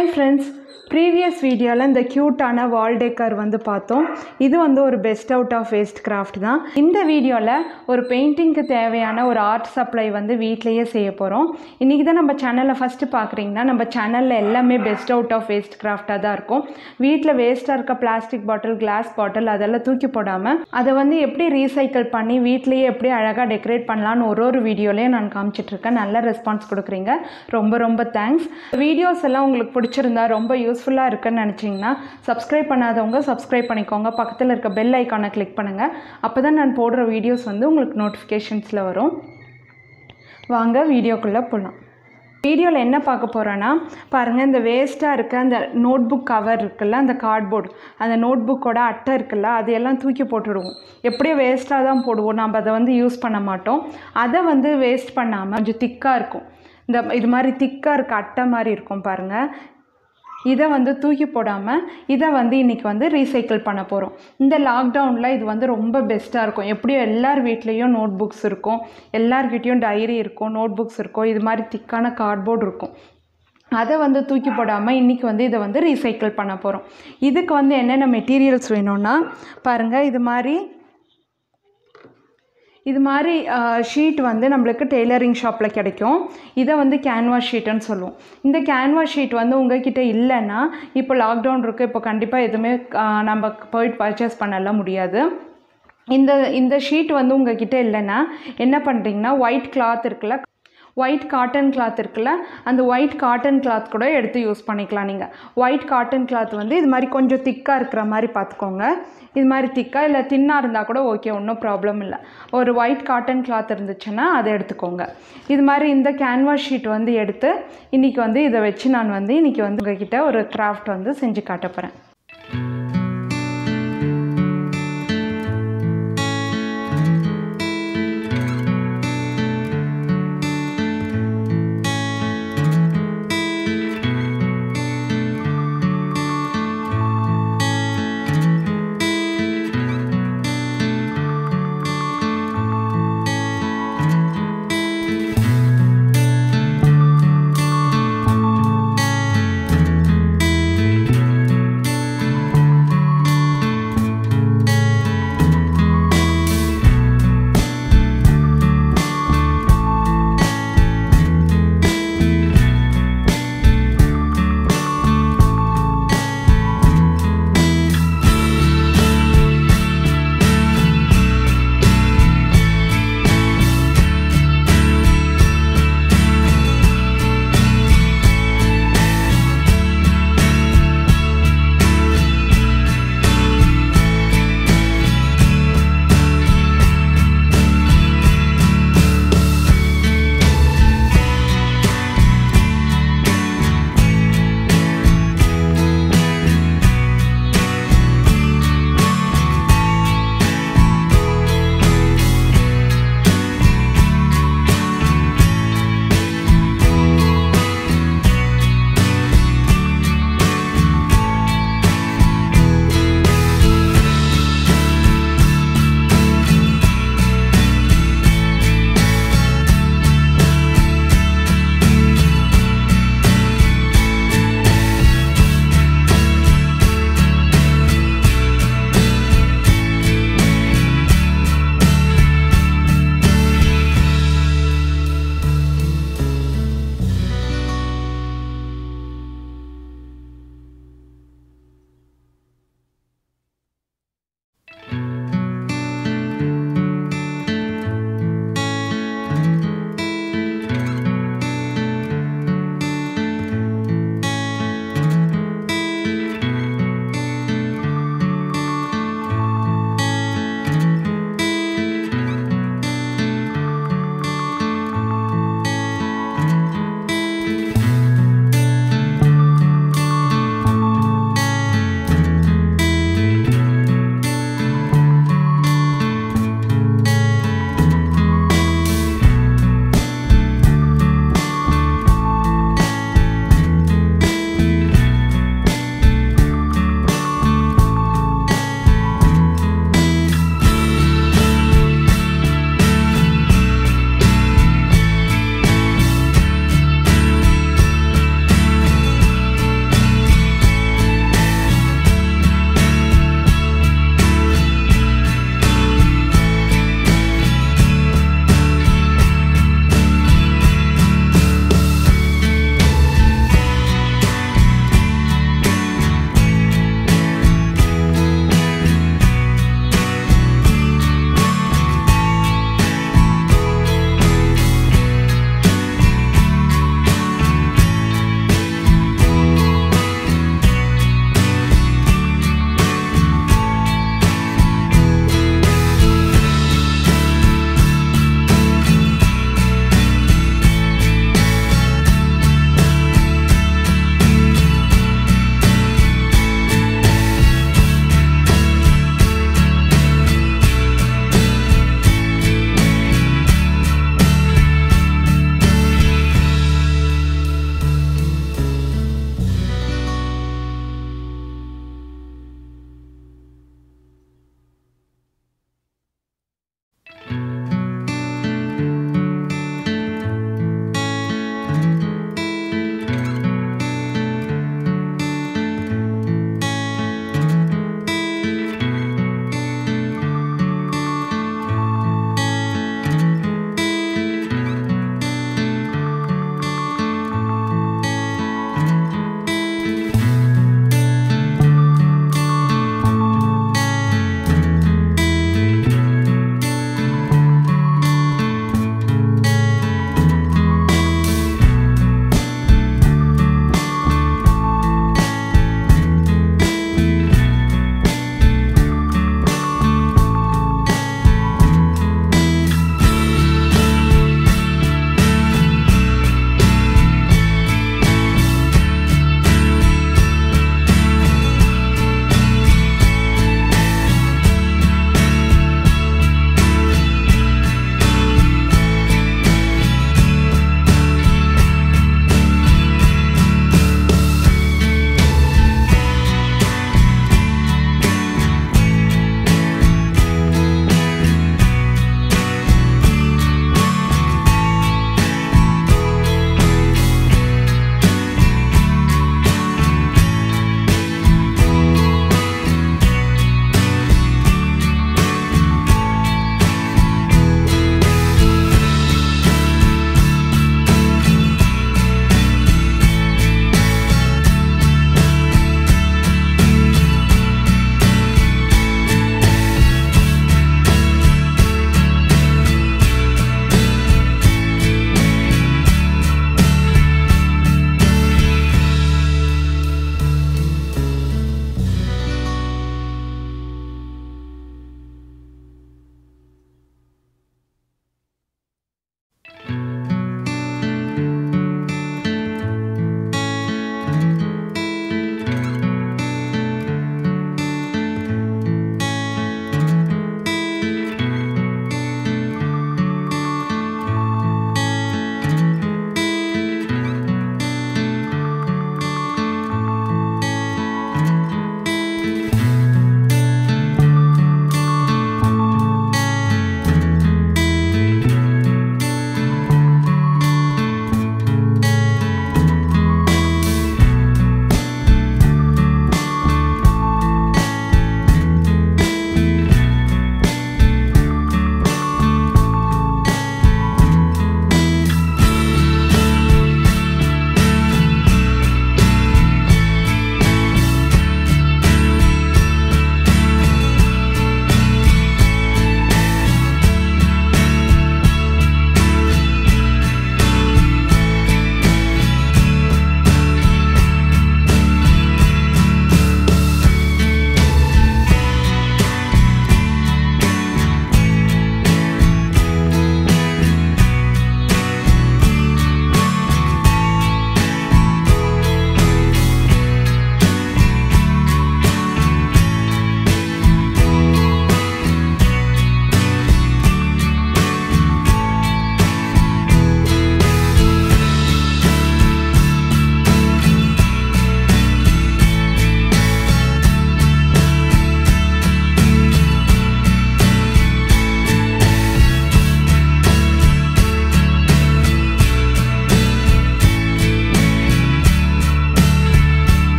Hi friends previous வீடியோவில் இந்த க்யூட்டான வால் டெக்கர் வந்து பார்த்தோம். இது வந்து ஒரு best out of waste craft தான். இந்த வீடியோவில் ஒரு பெயிண்டிங்க்கு தேவையான ஒரு ஆர்ட் சப்ளை வந்து வீட்லேயே செய்ய போகிறோம் இன்றைக்கி தான் நம்ம சேனலை ஃபஸ்ட்டு பார்க்குறீங்கன்னா நம்ம சேனலில் எல்லாமே பெஸ்ட் அவுட் ஆஃப் வேஸ்ட் கிராஃப்டாக தான் இருக்கும். வீட்டில் வேஸ்ட்டாக இருக்க பிளாஸ்டிக் பாட்டில் கிளாஸ் பாட்டில் அதெல்லாம் தூக்கி போடாமல் அதை வந்து எப்படி ரீசைக்கிள் பண்ணி வீட்லேயே எப்படி அழகாக டெக்கரேட் பண்ணலான்னு ஒரு ஒரு வீடியோலையும் நான் காமிச்சிட்ருக்கேன் நல்ல ரெஸ்பான்ஸ் கொடுக்குறீங்க. ரொம்ப ரொம்ப தேங்க்ஸ் வீடியோஸ் எல்லாம் உங்களுக்கு பிடிச்சிருந்தா ரொம்ப யூஸ் யூஸ்ஃபுல்லாக இருக்குன்னு நினச்சிங்கன்னா சப்ஸ்கிரைப் பண்ணாதவங்க சப்ஸ்கிரைப் பண்ணிக்கோங்க. பக்கத்தில் இருக்க பெல் ஐக்கானை கிளிக் பண்ணுங்கள் அப்போ தான் நான் போடுற வீடியோஸ் வந்து உங்களுக்கு நோட்டிஃபிகேஷன்ஸில் வரும். வாங்க வீடியோக்குள்ளே போகலாம் வீடியோவில் என்ன பார்க்க போகிறோன்னா பாருங்கள் இந்த வேஸ்ட்டாக இருக்க அந்த நோட் புக் கவர் இருக்குல்ல அந்த கார்ட்போர்டு அந்த நோட் புக்கோட அட்டை இருக்குல்ல அதையெல்லாம் தூக்கி போட்டுடுவோம். எப்படியும் வேஸ்ட்டாக தான் போடுவோம். நம்ம அதை வந்து யூஸ் பண்ண மாட்டோம். அதை வந்து வேஸ்ட் பண்ணாமல் கொஞ்சம் திக்காக இருக்கும். இந்த இது மாதிரி திக்காக இருக்க அட்டை மாதிரி இருக்கும் பாருங்கள் இதை வந்து தூக்கி போடாமல் இதை வந்து இன்றைக்கி வந்து ரீசைக்கிள் பண்ண போகிறோம் இந்த லாக்டவுனில் இது வந்து ரொம்ப பெஸ்ட்டாக இருக்கும். எப்படியும் எல்லார் வீட்லேயும் நோட் புக்ஸ் இருக்கும். எல்லார்கிட்டேயும் டைரி இருக்கும் நோட் புக்ஸ் இருக்கும். இது மாதிரி திக்கான கார்ட்போர்டு இருக்கும். அதை வந்து தூக்கி போடாமல் இன்றைக்கி வந்து இதை வந்து ரீசைக்கிள் பண்ண போகிறோம் இதுக்கு வந்து என்னென்ன மெட்டீரியல்ஸ் வேணும்னா பாருங்கள் இது மாதிரி இது மாதிரி ஷீட் வந்து நம்மளுக்கு டெய்லரிங் ஷாப்பில் கிடைக்கும். இதை வந்து கேன்வாஸ் ஷீட்டுன்னு சொல்லுவோம். இந்த கேன்வாஸ் ஷீட் வந்து உங்ககிட்ட இல்லைன்னா இப்போ லாக்டவுன் இருக்குது இப்போ கண்டிப்பாக எதுவுமே நம்ம போயிட்டு பர்ச்சேஸ் பண்ணலாம் முடியாது. இந்த இந்த ஷீட் வந்து உங்ககிட்ட இல்லைன்னா என்ன பண்ணுறீங்கன்னா ஒயிட் கிளாத் இருக்குல்ல ஒயிட் காட்டன் கிளாத் இருக்குல்ல அந்த ஒயிட் காட்டன் கிளாத் கூட எடுத்து யூஸ் பண்ணிக்கலாம் நீங்கள் ஒயிட் காட்டன் கிளாத் வந்து இது மாதிரி கொஞ்சம் திக்காக இருக்கிற மாதிரி பார்த்துக்கோங்க. இது மாதிரி திக்காக இல்லை தின்னாக இருந்தால் கூட ஓகே ஒன்றும் ப்ராப்ளம் இல்லை. ஒரு ஒயிட் காட்டன் கிளாத் இருந்துச்சுன்னா அதை எடுத்துக்கோங்க. இது மாதிரி இந்த கேன்வாஸ் ஷீட் வந்து எடுத்து இன்றைக்கி வந்து இதை வச்சு நான் வந்து இன்றைக்கி வந்து உங்ககிட்ட ஒரு கிராஃப்ட் வந்து செஞ்சு காட்ட போகிறேன்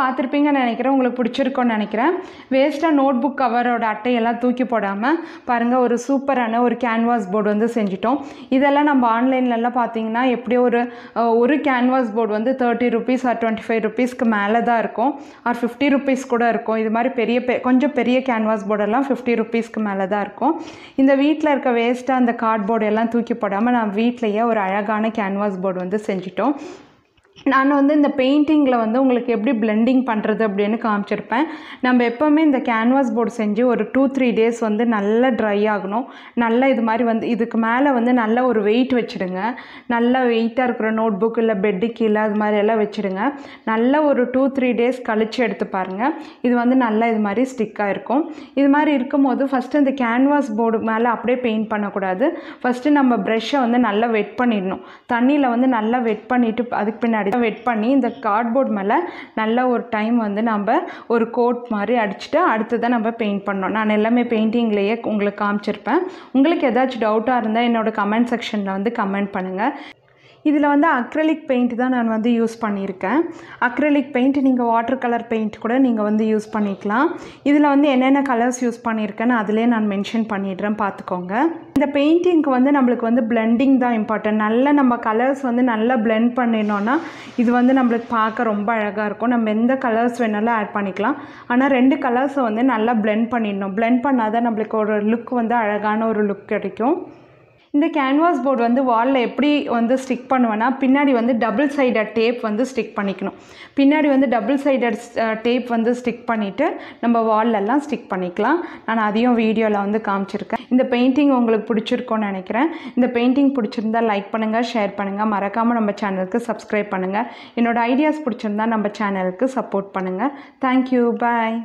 பார்த்துருப்பீங்கன்னு நினைக்கிறேன். உங்களுக்கு பிடிச்சிருக்கோன்னு நினைக்கிறேன். வேஸ்ட்டாக நோட் புக் கவரோட அட்டையெல்லாம் தூக்கி போடாமல் பாருங்கள் ஒரு சூப்பரான ஒரு கேன்வாஸ் போர்டு வந்து செஞ்சிட்டோம். இதெல்லாம் நம்ம ஆன்லைன்லலாம் பார்த்தீங்கன்னா எப்படியோ ஒரு ஒரு கேன்வாஸ் போர்டு வந்து thirty rupees or twenty five ருபீஸ்க்கு மேலே தான் இருக்கும். ஆர் ஃபிஃப்டி ருபீஸ் கூட இருக்கும். இது மாதிரி பெரிய பெ கொஞ்சம் பெரிய கேன்வாஸ் போர்டெல்லாம் ஃபிஃப்டி ருபீஸ்க்கு மேலே தான் இருக்கும். இந்த வீட்டில் இருக்க வேஸ்ட்டாக அந்த கார்ட்போர்டு எல்லாம் தூக்கி போடாமல் நான் வீட்லேயே ஒரு அழகான கேன்வாஸ் போர்டு வந்து செஞ்சிட்டோம். நான் வந்து இந்த பெயிண்டிங்கில் வந்து உங்களுக்கு எப்படி பிளெண்டிங் பண்ணுறது அப்படின்னு காமிச்சிருப்பேன். நம்ம எப்போவுமே இந்த கேன்வாஸ் போர்டு செஞ்சு ஒரு டூ த்ரீ டேஸ் வந்து நல்லா ட்ரை ஆகணும். நல்லா இது மாதிரி வந்து இதுக்கு மேலே வந்து நல்ல ஒரு வெயிட் வச்சுடுங்க. நல்லா வெயிட்டாக இருக்கிற நோட் புக் இல்லை பெட்டு கீழே அது மாதிரி எல்லாம் வச்சுடுங்க. நல்ல ஒரு டூ த்ரீ டேஸ் கழித்து எடுத்து பாருங்கள் இது வந்து நல்லா இது மாதிரி ஸ்டிக்காக இருக்கும். இது மாதிரி இருக்கும்போது ஃபஸ்ட்டு இந்த கேன்வாஸ் போர்டு மேலே அப்படியே பெயிண்ட் பண்ணக்கூடாது. ஃபஸ்ட்டு நம்ம ப்ரெஷ்ஷை வந்து நல்லா வெட் பண்ணிடணும். தண்ணியில் வந்து நல்லா வெட் பண்ணிவிட்டு அதுக்கு பின்னாடி வெட் பண்ணி இந்த கார்ட்போர்ட் மேலே நல்ல ஒரு டைம் வந்து நம்ம ஒரு கோட் மாதிரி அடிச்சுட்டு அடுத்து தான் நம்ம பெயிண்ட் பண்ணோம் நான் எல்லாமே பெயிண்டிங்லேயே உங்களுக்கு காமிச்சிருப்பேன். உங்களுக்கு ஏதாச்சும் டவுட்டாக இருந்தால் என்னோட கமெண்ட் செக்ஷனில் வந்து கமெண்ட் பண்ணுங்கள் இதில் வந்து அக்ரலிக் பெயிண்ட் தான் நான் வந்து யூஸ் பண்ணியிருக்கேன். அக்ரலிக் பெயிண்ட் நீங்கள் வாட்டர் கலர் பெயிண்ட் கூட நீங்கள் வந்து யூஸ் பண்ணிக்கலாம். இதில் வந்து என்னென்ன கலர்ஸ் யூஸ் பண்ணியிருக்கேன்னு அதிலே நான் மென்ஷன் பண்ணிடுறேன் பார்த்துக்கோங்க. இந்த பெயிண்டிங்க்கு வந்து நம்மளுக்கு வந்து பிளெண்டிங் தான் இம்பார்ட்டன்ட் நல்லா நம்ம கலர்ஸ் வந்து நல்லா பிளெண்ட் பண்ணினோன்னா இது வந்து நம்மளுக்கு பார்க்க ரொம்ப அழகாக இருக்கும். நம்ம எந்த கலர்ஸ் வேணாலும் ஆட் பண்ணிக்கலாம். ஆனால் ரெண்டு கலர்ஸை வந்து நல்லா பிளெண்ட் பண்ணிடணும். ப்ளெண்ட் பண்ணால் தான் நம்மளுக்கு ஒரு லுக் வந்து அழகான ஒரு லுக் கிடைக்கும். இந்த கேன்வாஸ் போர்டு வந்து வாலில் எப்படி வந்து ஸ்டிக் பண்ணுவேன்னா பின்னாடி வந்து டபுள் சைடட் டேப் வந்து ஸ்டிக் பண்ணிக்கணும். பின்னாடி வந்து டபுள் சைடட் டேப் வந்து ஸ்டிக் பண்ணிவிட்டு நம்ம வால்லெல்லாம் ஸ்டிக் பண்ணிக்கலாம். நான் அதையும் வீடியோவில் வந்து காமிச்சிருக்கேன். இந்த பெயிண்டிங் உங்களுக்கு பிடிச்சிருக்கோன்னு நினைக்கிறேன். இந்த பெயிண்டிங் பிடிச்சிருந்தா லைக் பண்ணுங்கள் ஷேர் பண்ணுங்கள் மறக்காமல் நம்ம சேனலுக்கு சப்ஸ்கிரைப் பண்ணுங்கள் என்னோடய ஐடியாஸ் பிடிச்சிருந்தா நம்ம சேனலுக்கு சப்போர்ட் பண்ணுங்கள் தேங்க்யூ பாய்